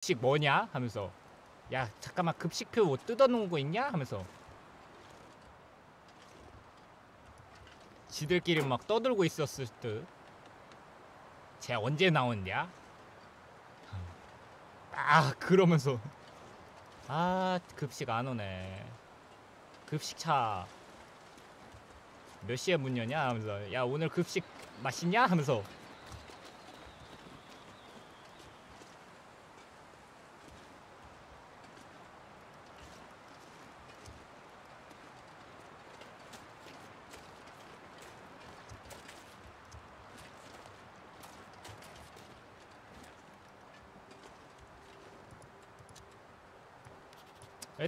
급식 뭐냐? 하면서 야 잠깐만 급식표 뭐 뜯어놓은 거 있냐? 하면서. 지들끼리 막 떠들고 있었을 듯쟤 언제 나오냐? 아 그러면서. 아 급식 안 오네. 급식차. 몇 시에 문 여냐? 하면서 야 오늘 급식 맛있냐? 하면서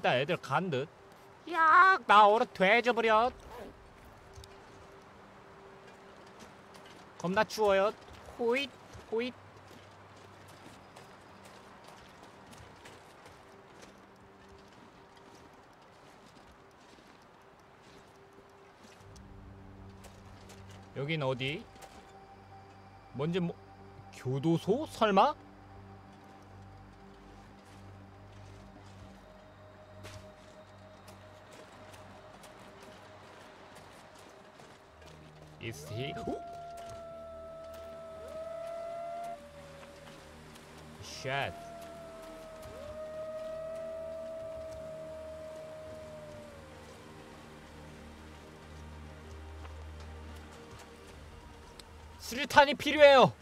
일단 애들 간 듯. 야, 나 얼어 돼져버려. 겁나 추워요. 호잇, 호잇. 여긴 어디? 뭔지 뭐 교도소? 설마? Is he? Shit. 수류탄이 필요해요.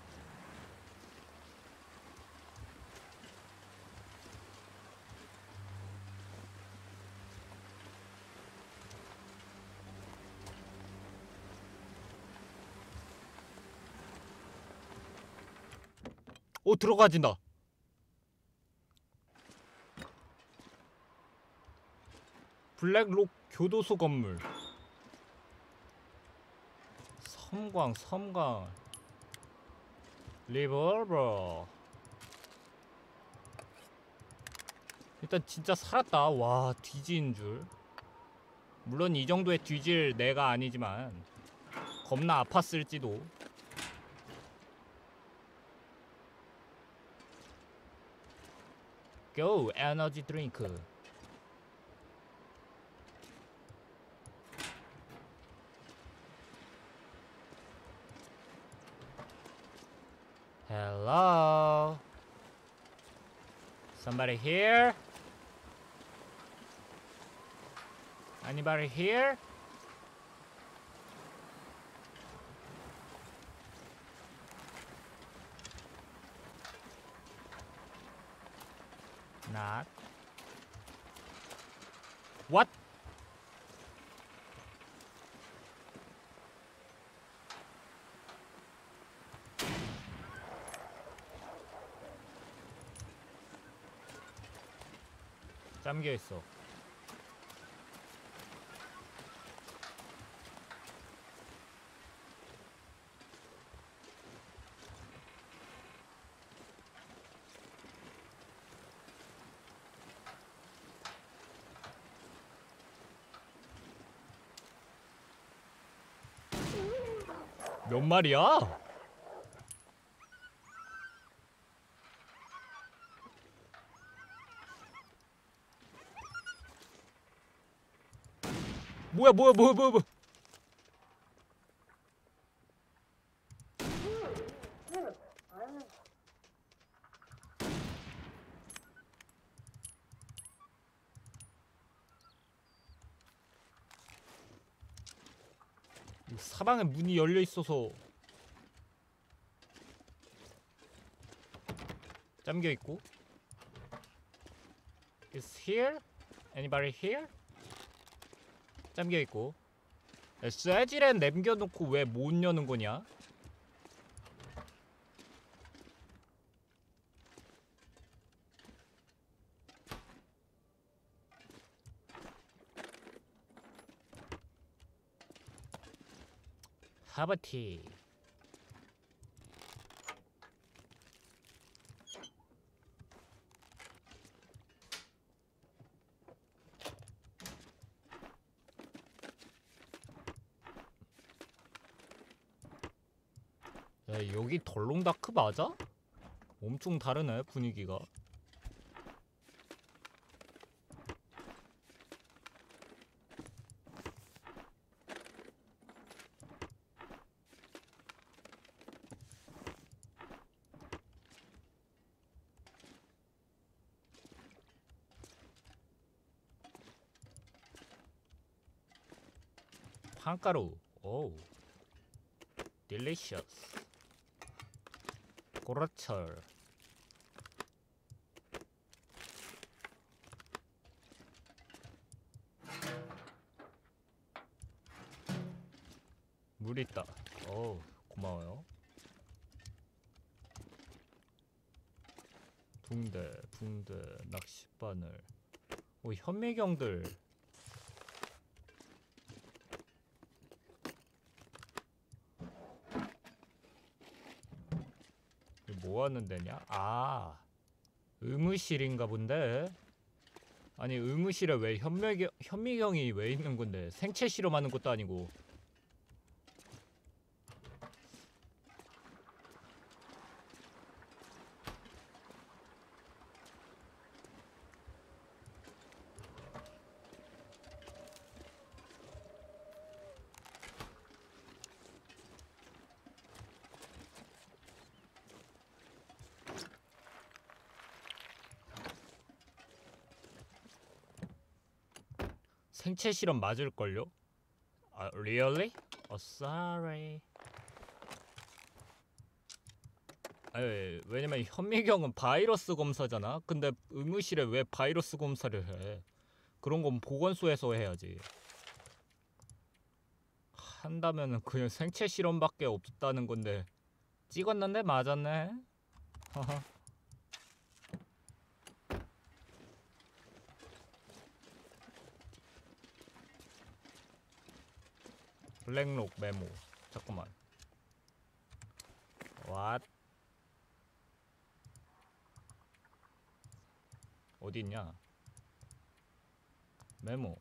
오 들어가진다. 블랙록 교도소 건물. 섬광 섬광. 리볼버. 일단 진짜 살았다. 와 뒤진 줄. 물론 이 정도의 뒤질 내가 아니지만 겁나 아팠을지도. Go 에너지 드링크. Hello. Somebody here? Anybody here? Not. What? 잠겨 있어. 몇 마리야? 뭐야 뭐야 뭐야 뭐야 뭐야 이 사 방에 문이 열려 있어서 잠겨 있고 Is here? Anybody here? 잠겨 있고 쇠질에 남겨놓고 왜 못 여는 거냐? 하버티 야 여기 덜롱다크 맞아? 엄청 다르네 분위기가 창가루. 오. 딜리셔스. 고라철. 물 있다. 오, 고마워요. 붕대, 붕대, 낚싯바늘. 오, 현미경들. 뭐 하는 데냐? 아, 의무실인가 본데. 아니 의무실에 왜 현미경, 현미경이 왜 있는 건데? 생체 실험하는 것도 아니고. 생체 실험 맞을걸요? 아, really? Oh, sorry. 에 왜냐면 현미경은 바이러스 검사잖아. 근데 의무실에 왜 바이러스 검사를 해? 그런 건 보건소에서 해야지. 한다면은 그냥 생체 실험밖에 없다는 건데 찍었는데 맞았네. 블랙록 메모. 잠깐만. What? 어디 있냐? 메모.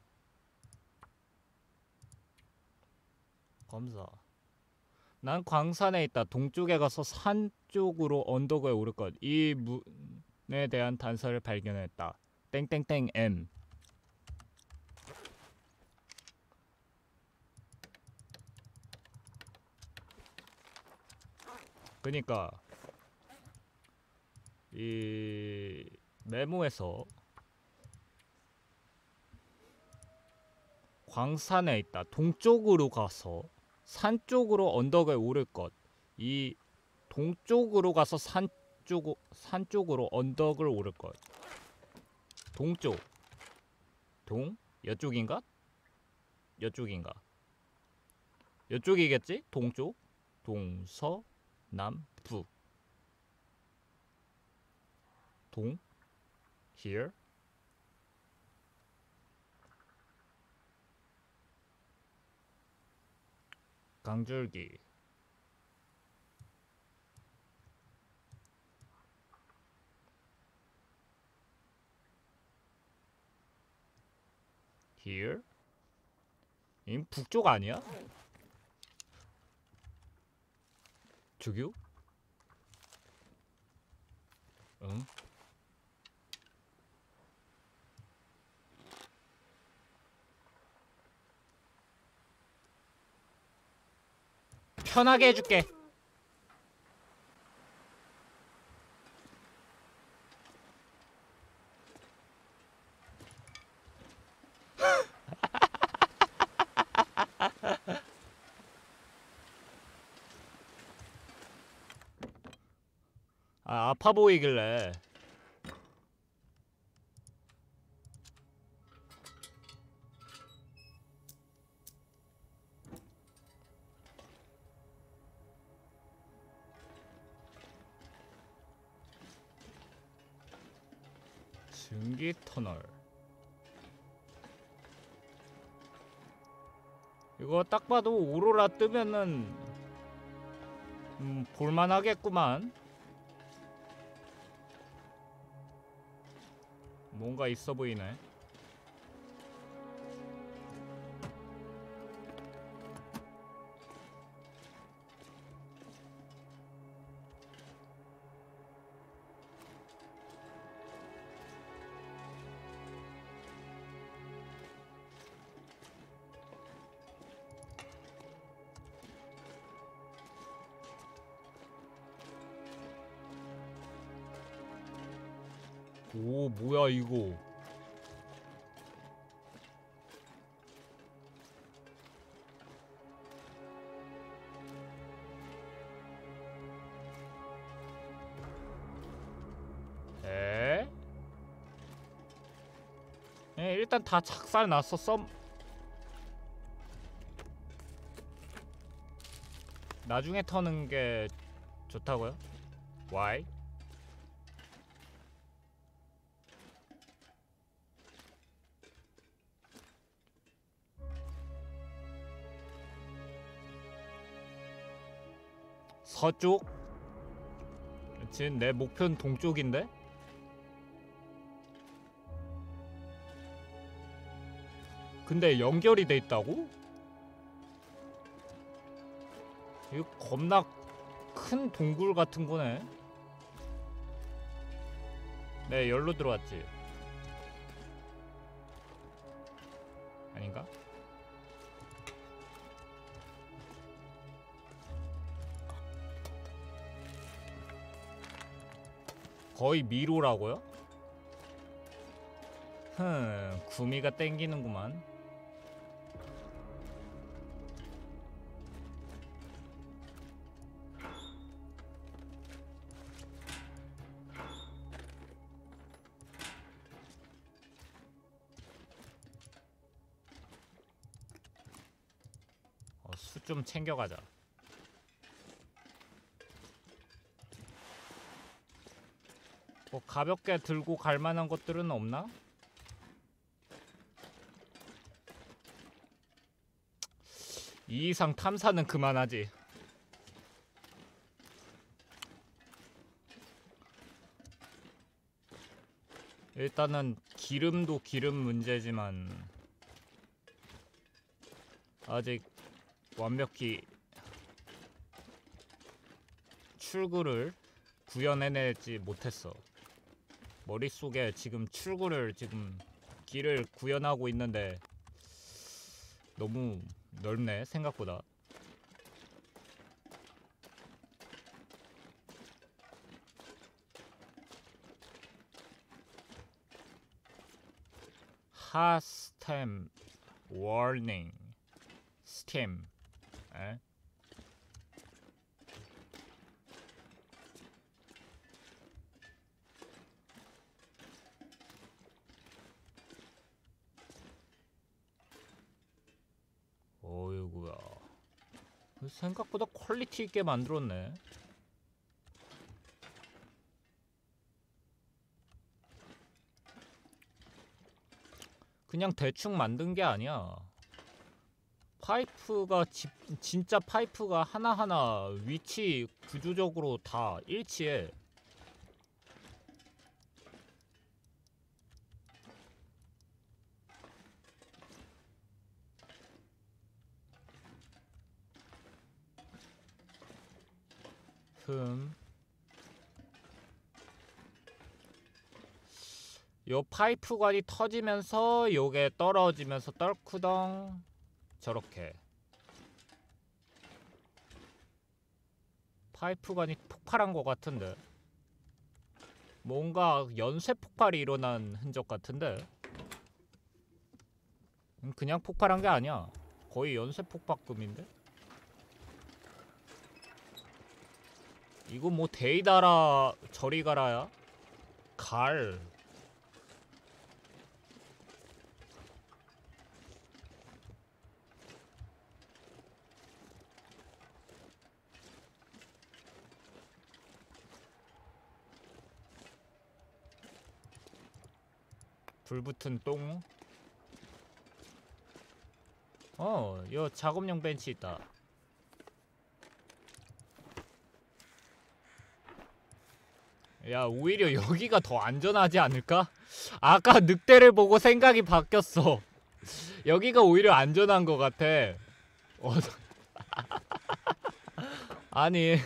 검사. 난 광산에 있다. 동쪽에 가서 산 쪽으로 언덕에 오를 것. 이 문에 대한 단서를 발견했다. 땡땡땡 M. 그니까 이 메모에서 광산에 있다. 동쪽으로 가서 산 쪽으로 언덕에 오를 것. 이 동쪽으로 가서 산 쪽, 산 쪽으로 언덕을 오를 것. 동쪽. 동? 여쪽인가? 여쪽인가? 여쪽이겠지? 동쪽? 동서? 남북 동 here. 강줄기. here. 이 북쪽 아니야? 저기요? 응? 편하게 해줄게. 아, 아파 보이길래. 증기 터널. 이거 딱 봐도 오로라 뜨면은 음, 볼만하겠구만. 뭔가 있어 보이네. 이거 에? 에 일단 다 작살 났어 썸 나중에 터는 게 좋다고요? 와이? 서쪽? 지금 내 목표는 동쪽인데? 근데 연결이 돼 있다고? 이거 겁나 큰 동굴 같은 거네. 네, 열로 들어왔지. 아닌가? 거의 미로라고요? 흠, 구미가 땡기는구만. 어, 수 좀 챙겨가자. 뭐 가볍게 들고 갈 만한 것들은 없나? 이 이상 탐사는 그만하지. 일단은 기름도 기름 문제지만 아직 완벽히 출구를 구현해내지 못했어. 머릿속에 지금 출구를 지금 길을 구현하고 있는데 너무 넓네 생각보다. 하 스템 워닝 스템 에? 어이구야 생각보다 퀄리티 있게 만들었네. 그냥 대충 만든 게 아니야. 파이프가 지, 진짜 파이프가 하나하나 위치 구조적으로 다 일치해 흠. 요 파이프관이 터지면서 요게 떨어지면서 떨쿠덩. 저렇게. 파이프관이 폭발한 것 같은데. 뭔가 연쇄 폭발이 일어난 흔적 같은데. 음, 그냥 폭발한 게 아니야. 거의 연쇄 폭발급인데? 이거 뭐 데이다라 저리 가라야? 갈 불붙은 똥. 어, 여 작업용 벤치 있다. 야, 오히려 여기가 더 안전하지 않을까? 아까 늑대를 보고 생각이 바뀌었어. 여기가 오히려 안전한 것 같아. 어, 아니,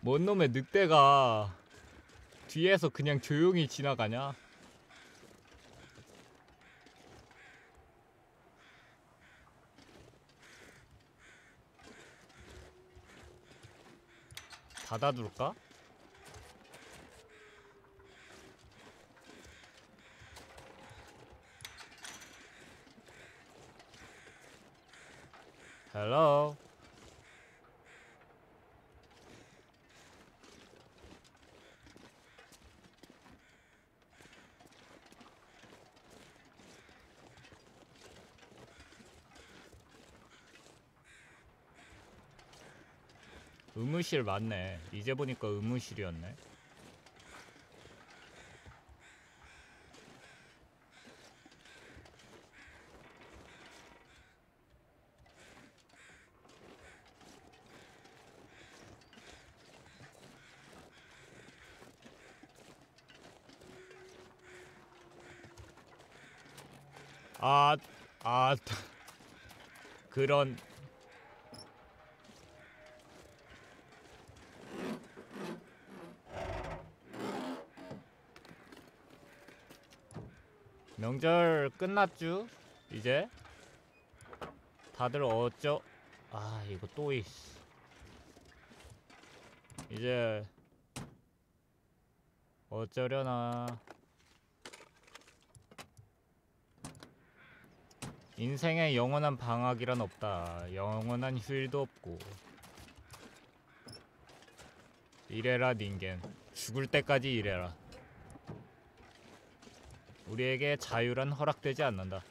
뭔 놈의 늑대가 뒤에서 그냥 조용히 지나가냐? 닫아둘까? 헬 의무실 맞네. 이제 보니까 의무실이었네. 아, 아, 그런 명절 끝났쥬? 이제 다들 어쩌? 아 이거 또 이. 이제 어쩌려나? 인생에 영원한 방학이란 없다. 영원한 휴일도 없고. 이래라 닌겐. 죽을 때까지 이래라. 우리에게 자유란 허락되지 않는다.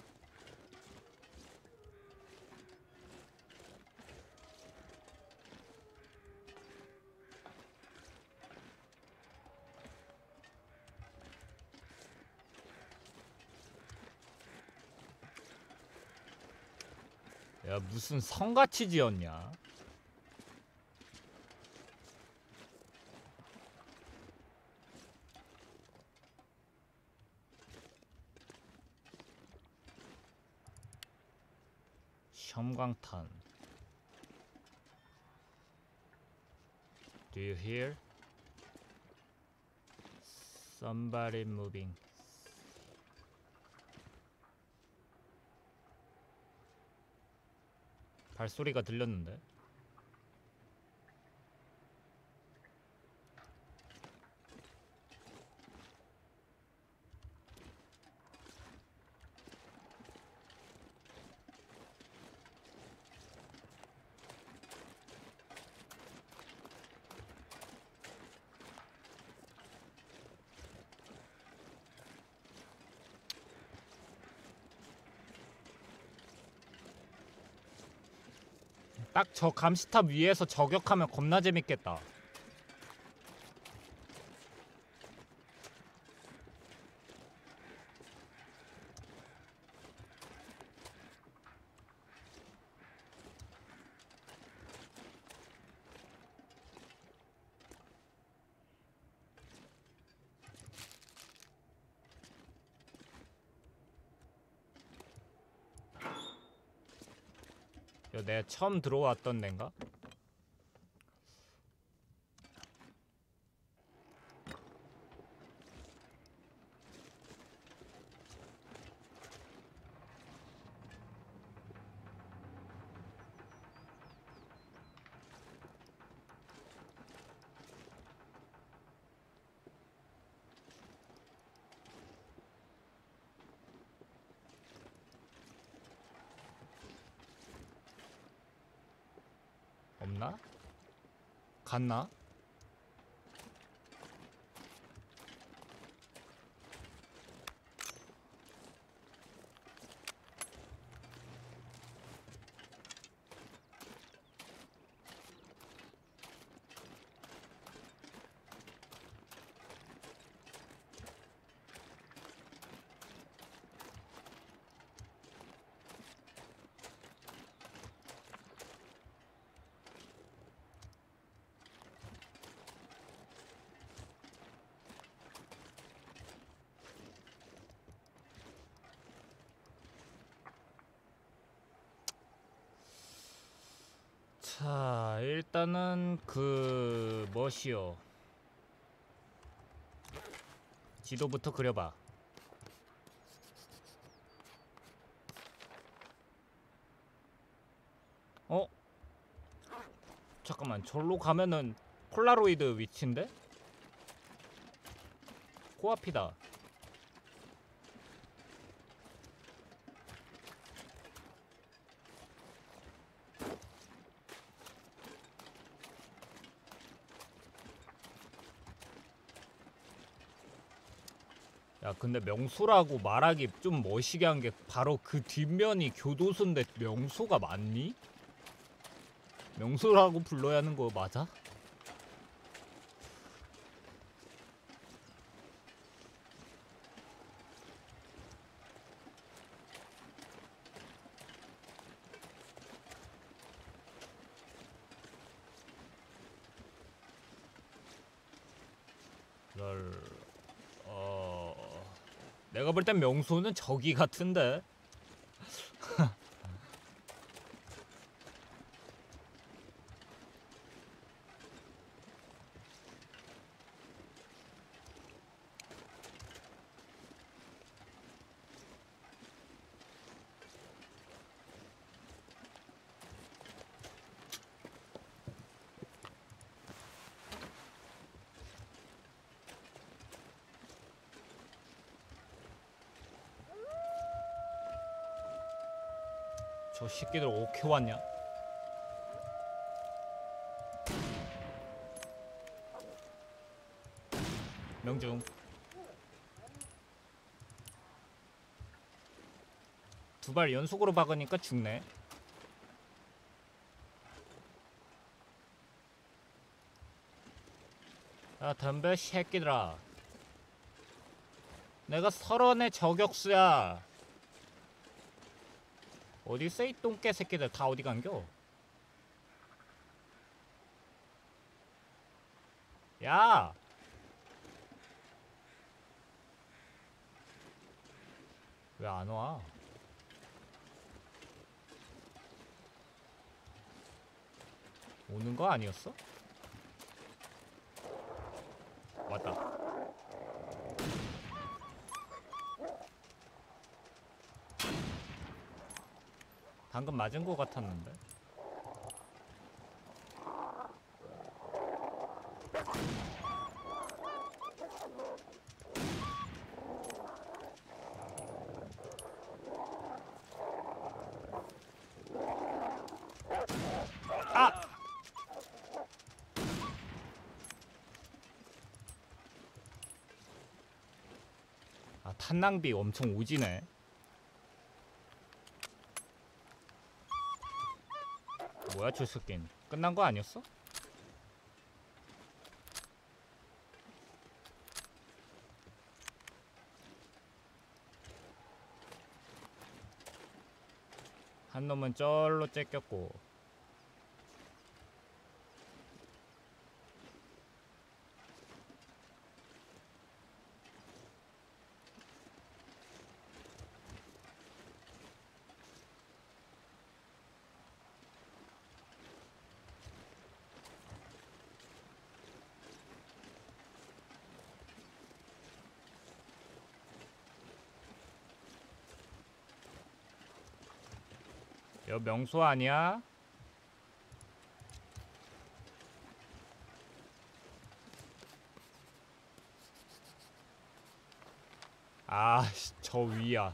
야 무슨 성같이 지었냐? 섬광탄 Do you hear? Somebody moving 발소리가 들렸는데 딱 저 감시탑 위에서 저격하면 겁나 재밌겠다. 처음 들어왔던 데인가? 없나? 갔나? 자 일단은 그 뭐시오 지도부터 그려봐 어? 잠깐만 절로 가면은 폴라로이드 위치인데? 코앞이다 근데 명소라고 말하기 좀 멋있게 한 게 바로 그 뒷면이 교도소인데 명소가 맞니? 명소라고 불러야 하는 거 맞아? 널... 어... 내가 볼 땐 명소는 저기 같은데? 새끼들 어떻게 왔냐? 명중. 두 발 연속으로 박으니까 죽네. 야 덤벼 새끼들아. 내가 설원의 저격수야 어디 있어 이 똥개 새끼들 다 어디 간겨? 야! 왜 안 와? 오는 거 아니었어? 왔다. 방금 맞은 거 같았는데. 아! 아, 탄낭비 엄청 오지네. 뭐야 저 새끼는 끝난 거 아니었어? 한 놈은 쩔로 째꼈고 명소 아니야? 아, 씨, 저 위야.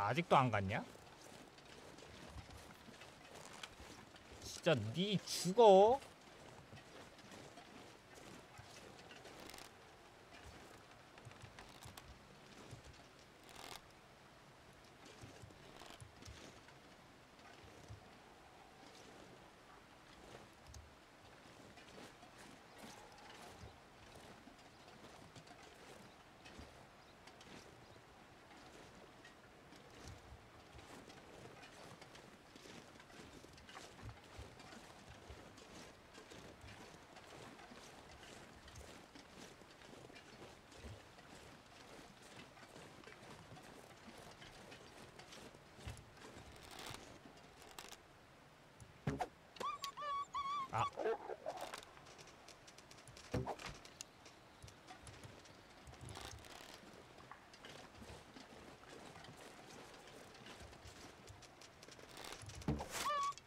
자, 아직도 안 갔냐? 진짜 니 죽어?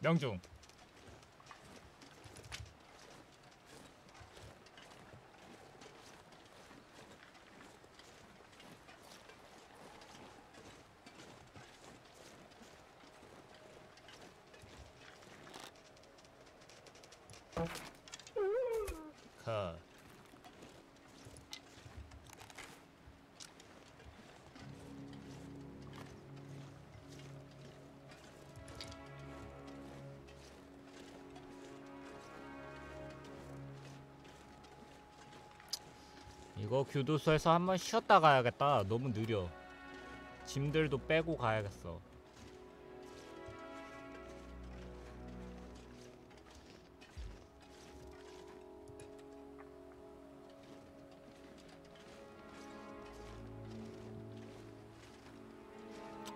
명중. 이거 교도소에서 한번 쉬었다 가야겠다. 너무 느려. 짐들도 빼고 가야겠어.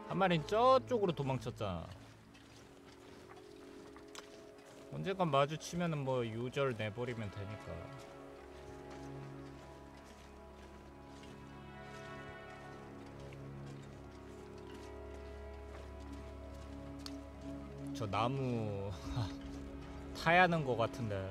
한 마리는 저쪽으로 도망쳤잖아. 언젠간 마주치면은 뭐 유절 내버리면 되니까. 저 나무 타야 하는 거 같은데.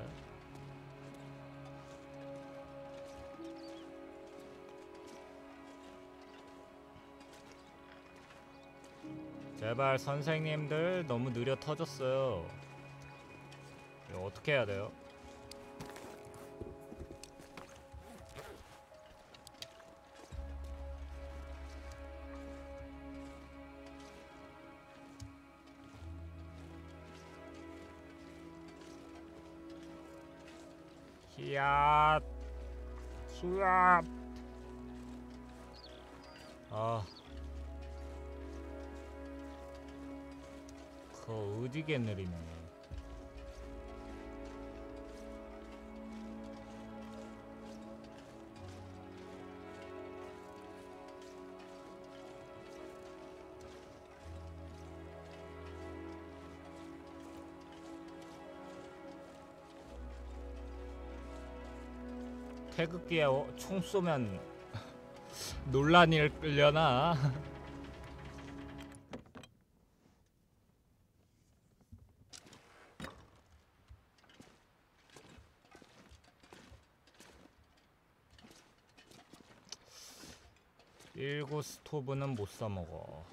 제발 선생님들 너무 느려 터졌어요. 이거 어떻게 해야 돼요? 수압 아. 그거 어디게 느리네 태극기에 어- 총 쏘면 논란일려나? 일구 스토브는 못 써먹어.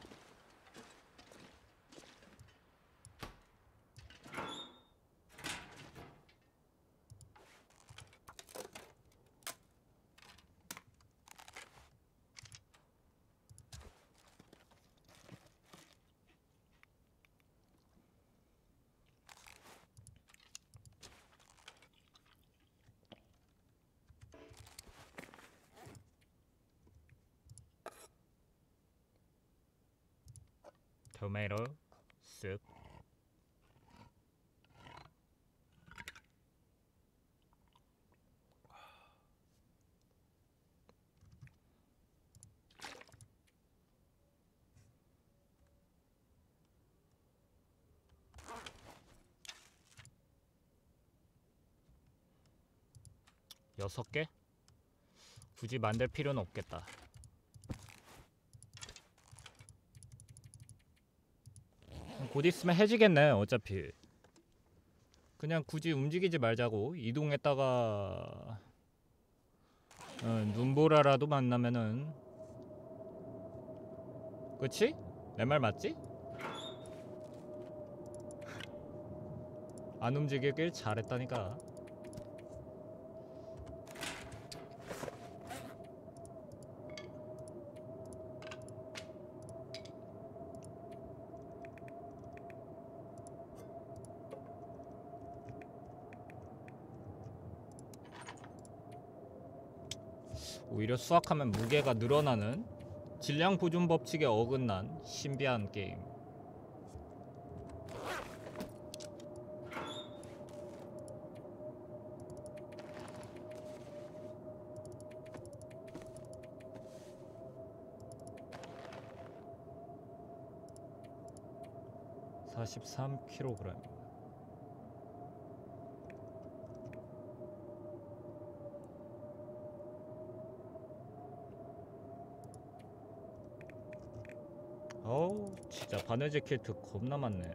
토마토 쓱 여섯 개? 굳이 만들 필요는 없겠다. 곧 있으면 해지겠네 어차피 그냥 굳이 움직이지 말자고 이동했다가 어, 눈보라라도 만나면은 그치? 내 말 맞지? 안 움직이길 잘했다니까 오히려 수확하면 무게가 늘어나는 질량 보존 법칙에 어긋난 신비한 게임. (43 kg) 어우 진짜 바느질 키트 겁나 많네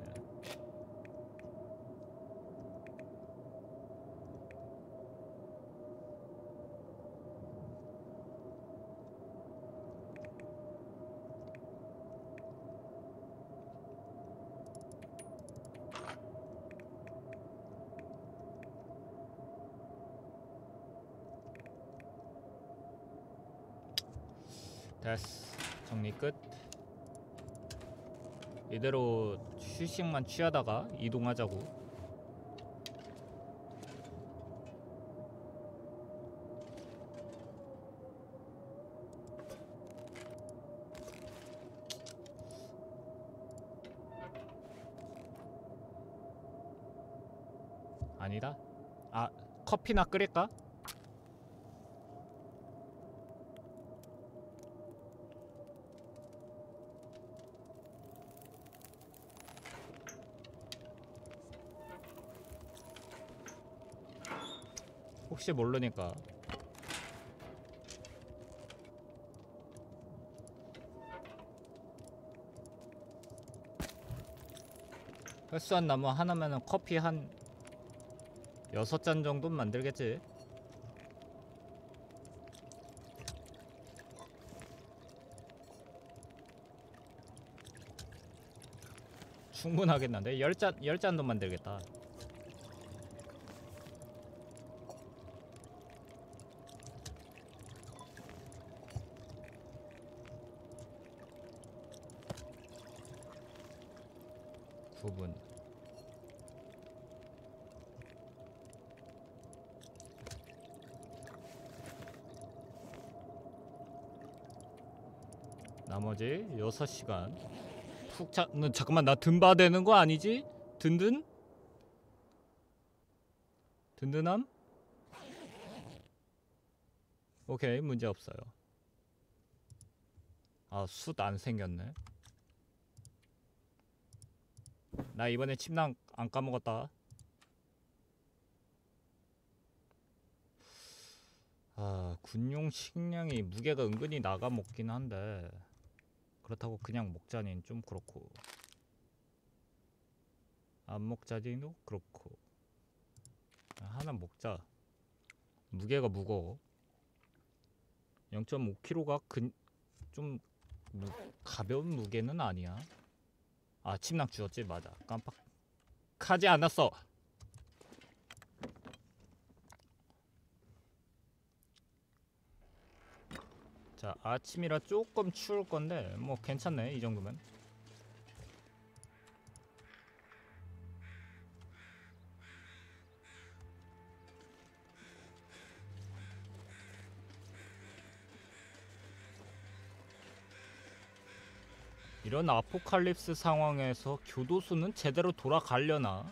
됐어 정리 끝 이대로 휴식만 취하다가 이동하자고 아니다 아 커피나 끓일까? 혹시 모르니까. 횟수한 나무 하나면은 커피 한 여섯 잔 정도는 만들겠지. 충분하겠는데? 열잔열 잔도 만들겠다 구분 나머지 6시간 푹 자... 너 잠깐만 나 든바 되는 거 아니지? 든든? 든든함? 오케이 문제 없어요 아숯 안 생겼네 나 이번에 침낭 안 까먹었다 아 군용 식량이 무게가 은근히 나가 먹긴 한데 그렇다고 그냥 먹자니는 좀 그렇고 안 먹자니도 그렇고. 하나 먹자. 무게가 무거워. 0.5kg가 근... 좀 무... 가벼운 무게는 아니야. 아 침낭 주었지? 맞아. 깜빡하지 않았어 자 아침이라 조금 추울 건데 뭐 괜찮네 이 정도면 이런 아포칼립스 상황에서 교도소는 제대로 돌아가려나?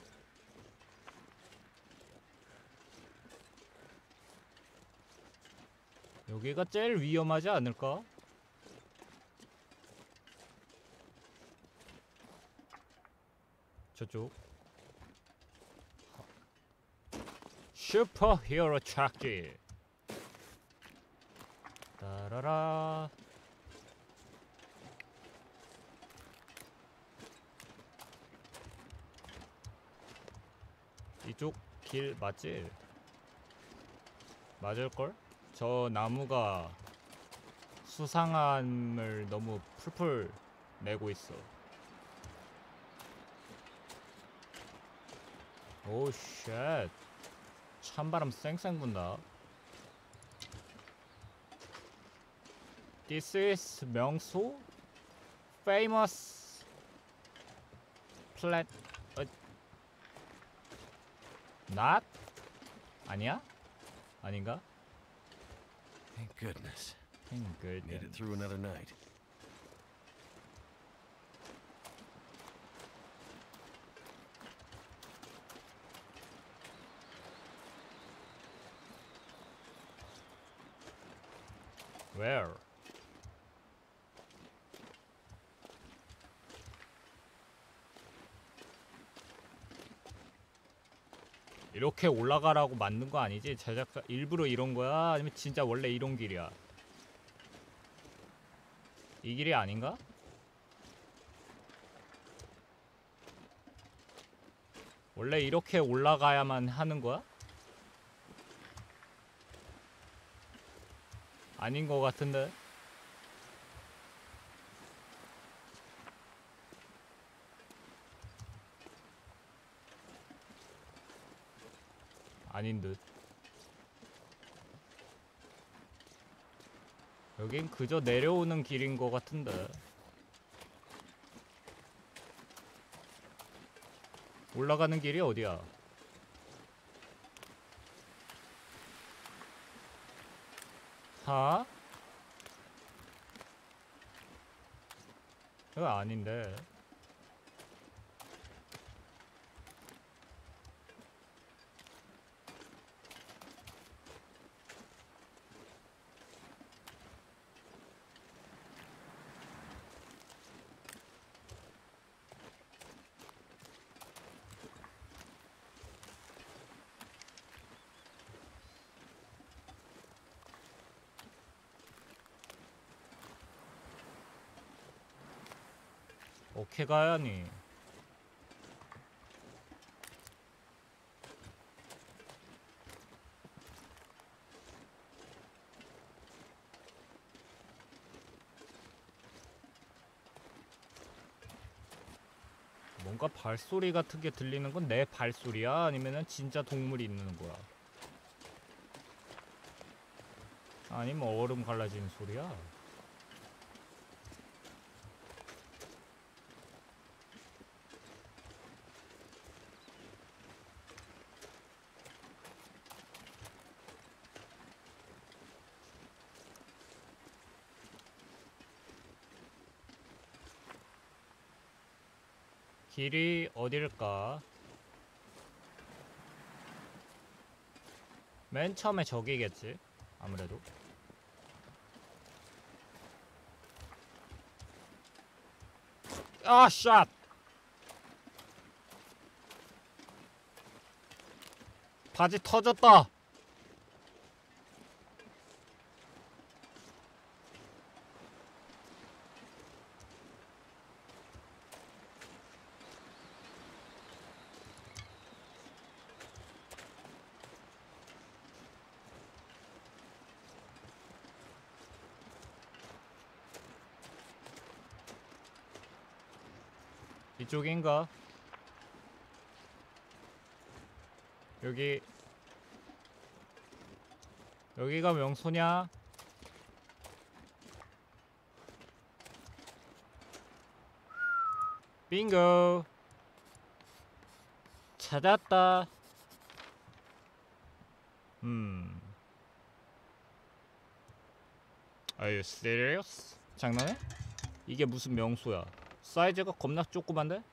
여기가 제일 위험하지 않을까? 저쪽 슈퍼 히어로 찾기 따라라 이쪽 길 맞지? 맞을걸? 저 나무가 수상함을 너무 풀풀 내고 있어. 오 쉣. 찬바람 쌩쌩 분다. This is 명소 famous plant 어, not 아니야? 아닌가? Thank goodness. Thank Made it through another night. Where? 이렇게 올라가라고 만든 거 아니지? 제작자 일부러 이런 거야? 아니면 진짜 원래 이런 길이야? 이 길이 아닌가? 원래 이렇게 올라가야만 하는 거야? 아닌 거 같은데? 아닌 듯. 여긴 그저 내려오는 길인 것 같은데 올라가는 길이 어디야? 하? 이거 아닌데 어케 가야니 뭔가 발소리 같은 게 들리는 건 내 발소리야? 아니면은 진짜 동물이 있는 거야? 아니면 얼음 갈라지는 소리야? 길이 어딜까? 맨 처음에 저기겠지 아무래도 아 샷! 바지 터졌다 이쪽인가? 여기 여기가 명소냐? 빙고 찾았다 음 Are you serious? 장난해? 이게 무슨 명소야 사이즈가 겁나 조그만데?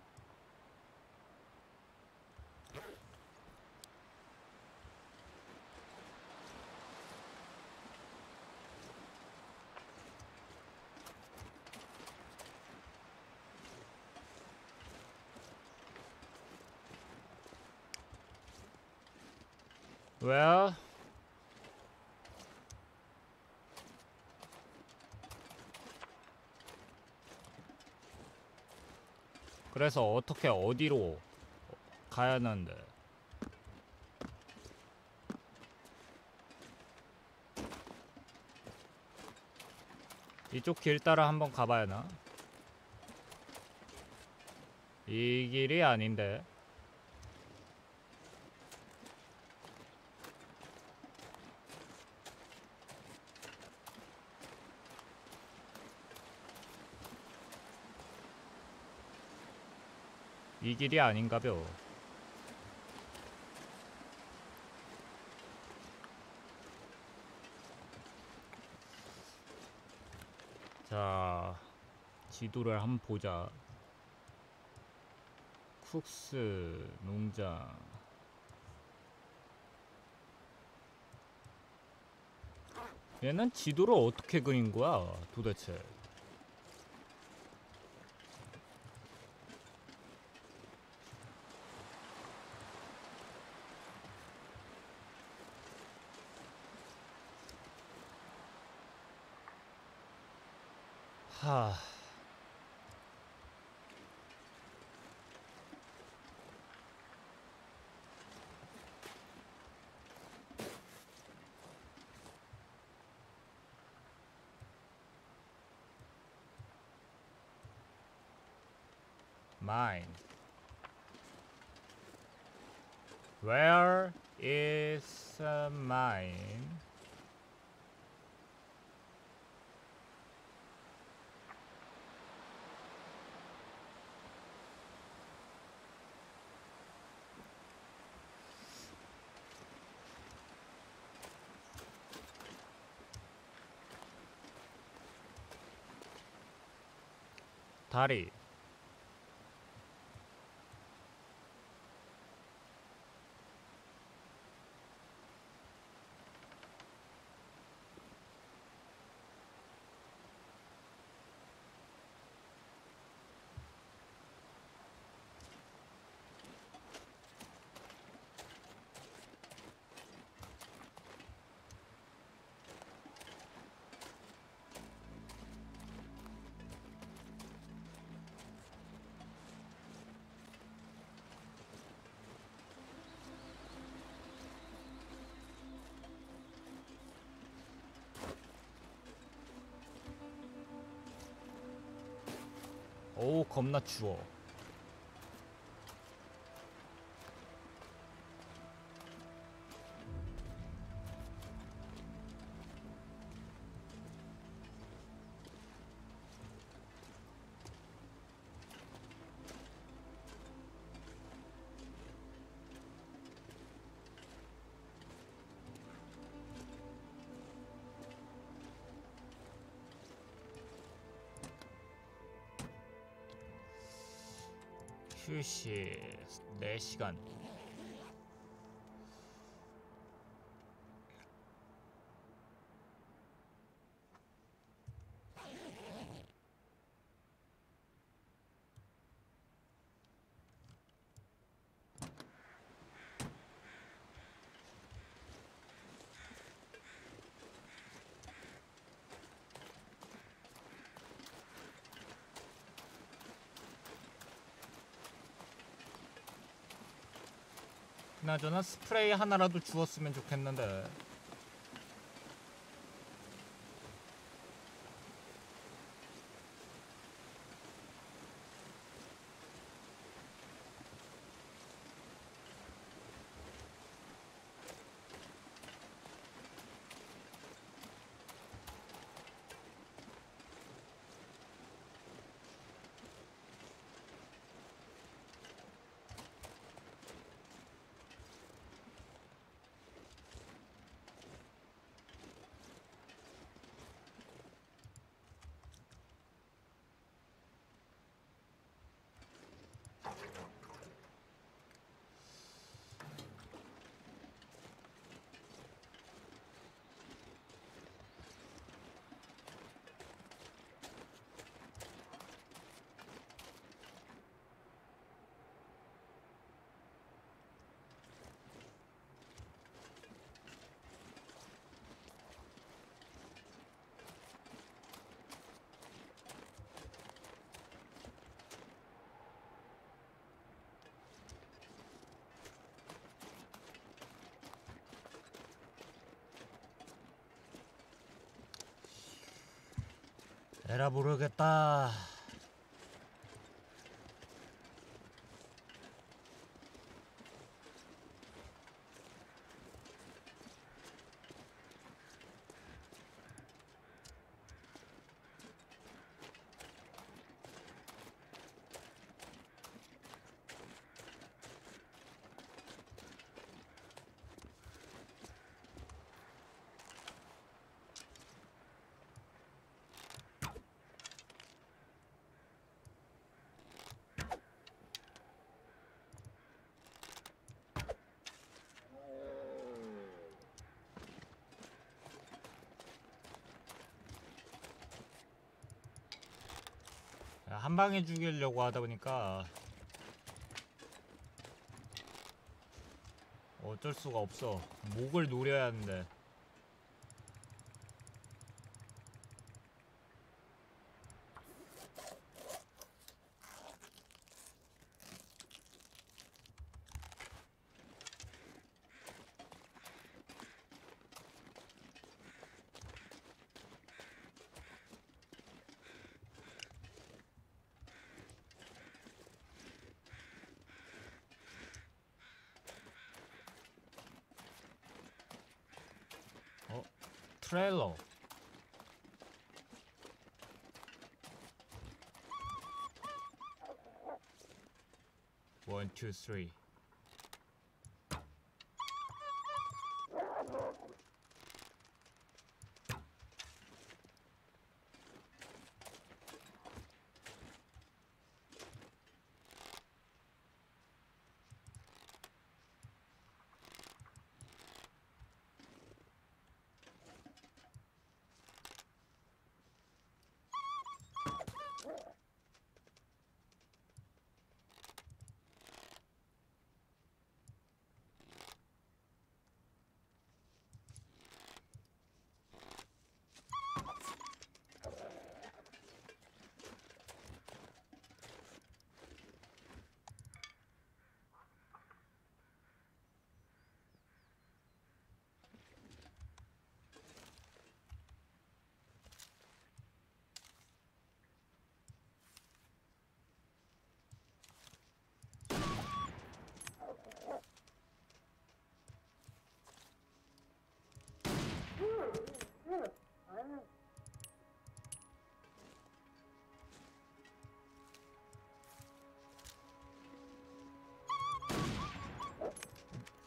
그래서 어떻게 어디로 가야 하는데? 이쪽 길 따라 한번 가봐야 하나? 이 길이 아닌데. 이 길이 아닌가벼. 자, 지도를 한번 보자. 쿡스 농장. 얘는 지도를 어떻게 그린 거야, 도대체? 하. Mine. Where is uh, mine? 다 리오 겁나 추워 휴식 4시간 그나저나 스프레이 하나라도 주웠으면 좋겠는데 에라 모르겠다 한 방에 죽이려고 하다 보니까 어쩔 수가 없어. 목을 노려야 하는데 트레일러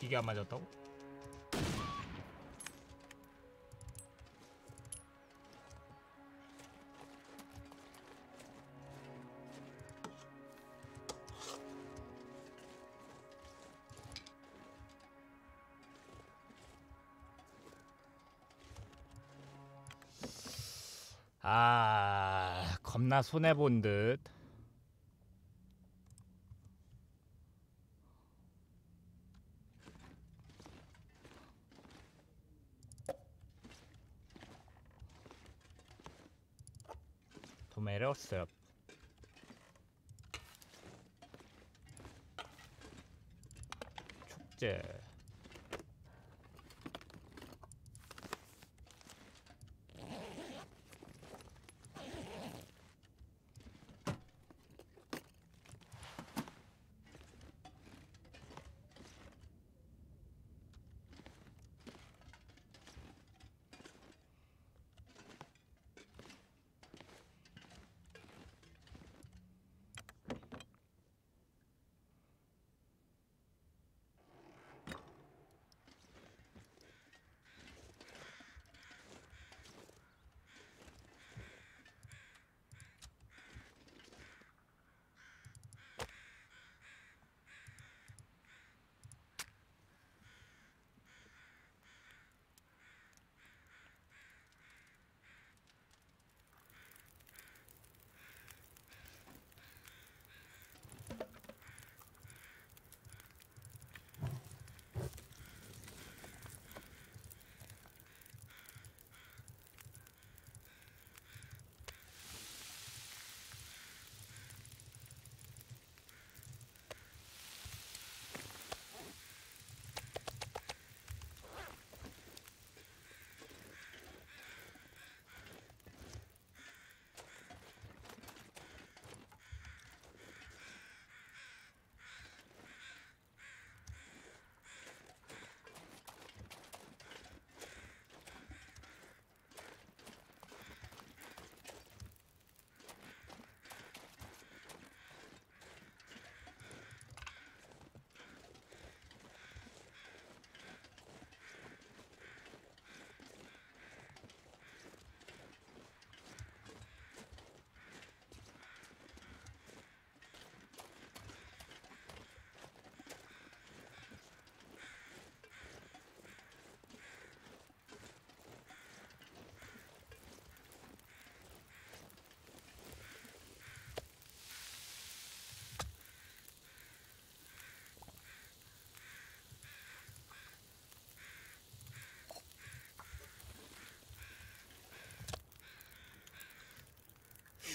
기계 안 맞았다고? 아 겁나 손해 본 듯. 토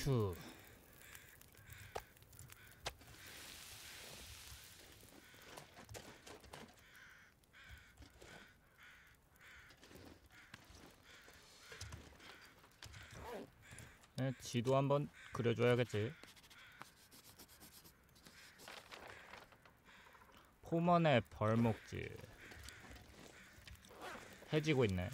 휴 네, 지도 한번 그려줘야겠지. 포먼의 벌목지. 해지고 있네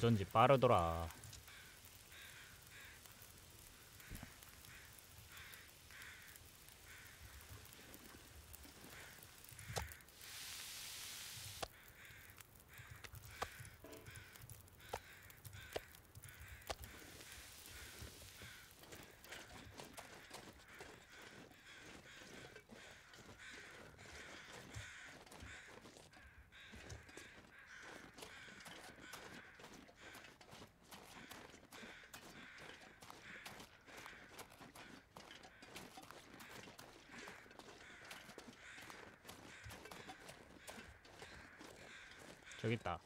어쩐지 빠르더라 저기 있다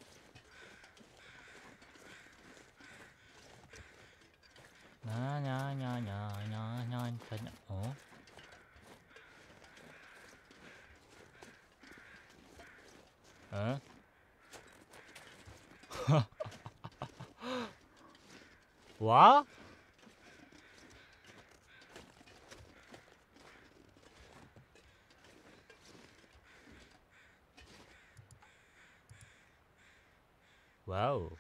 나냐냐냐냐냐 어? 어? 와? 와우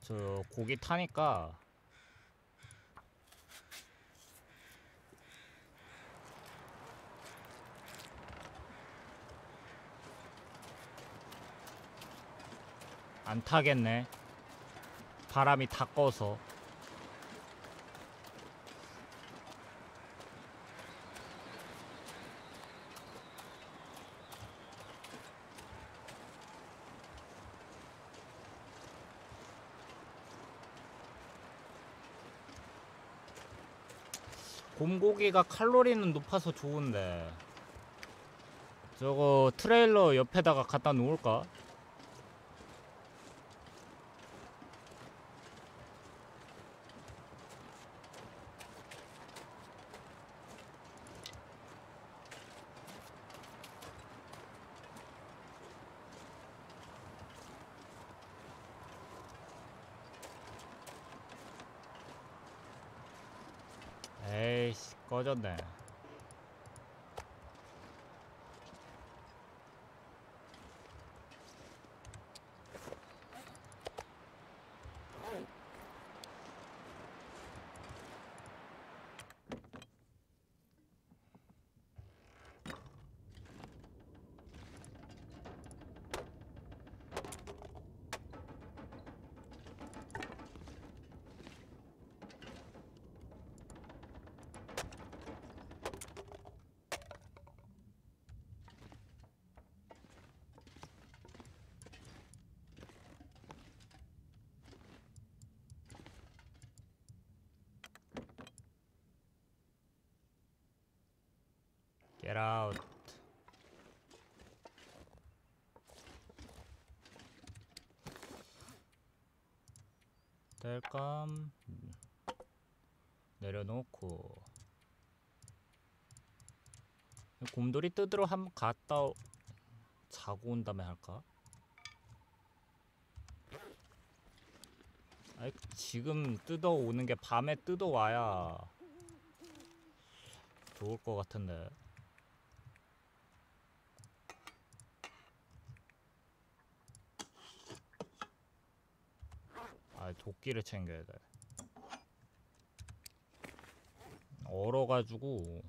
저 고기 타니까 안 타겠네. 바람이 다 꺼서. 곰고기가 칼로리는 높아서 좋은데 저거 트레일러 옆에다가 갖다 놓을까? 에이씨 꺼졌네 Get out 뗄감 내려놓고 곰돌이 뜯으러 한번 갔다 오- 자고 온 다음에 할까? 아이 지금 뜯어 오는 게 밤에 뜯어 와야 좋을 것 같은데. 아 도끼를 챙겨야 돼. 얼어가지고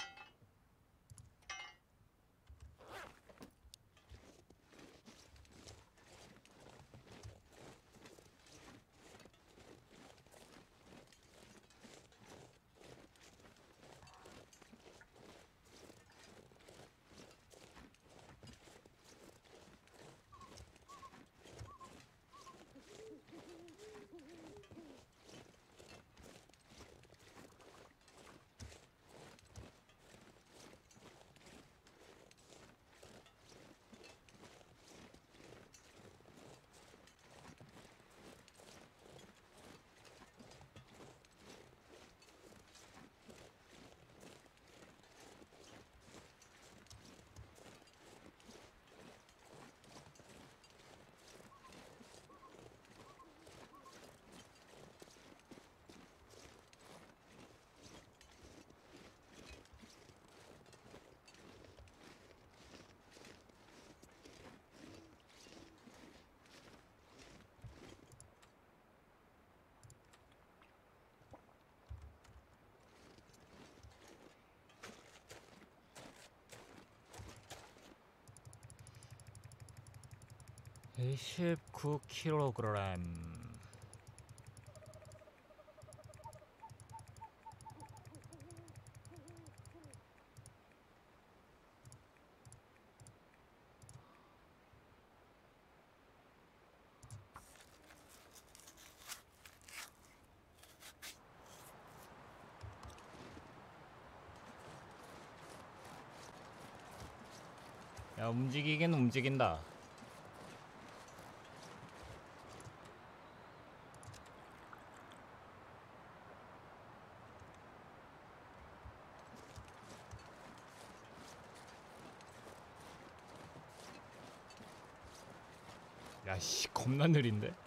29kg. 야 움직이긴 움직인다. 야씨 겁나 느린데?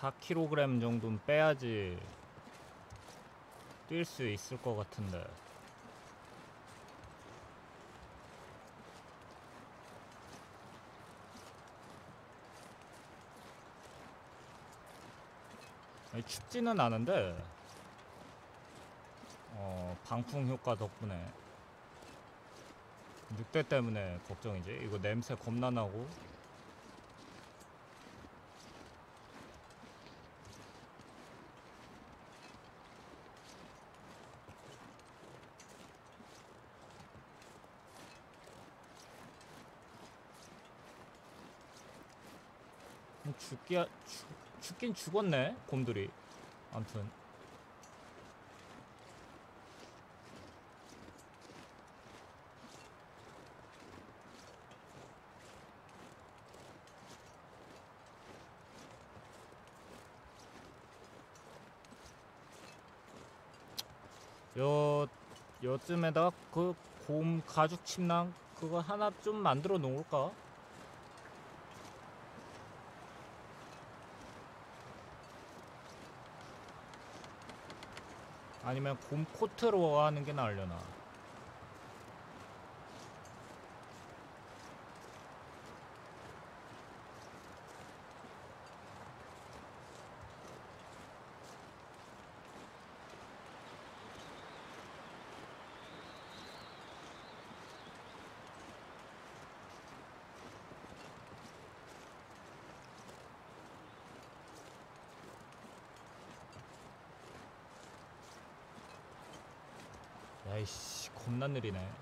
4kg 정도는 빼야지 뛸 수 있을 것 같은데. 아니, 춥지는 않은데 어 방풍 효과 덕분에. 늑대 때문에 걱정이지. 이거 냄새 겁나 나고 죽기야 죽, 죽긴 죽었네 곰들이 암튼 요 요쯤에다가 그 곰 가죽 침낭 그거 하나 좀 만들어 놓을까? 아니면 곰 코트로 하는 게 나으려나? 느리네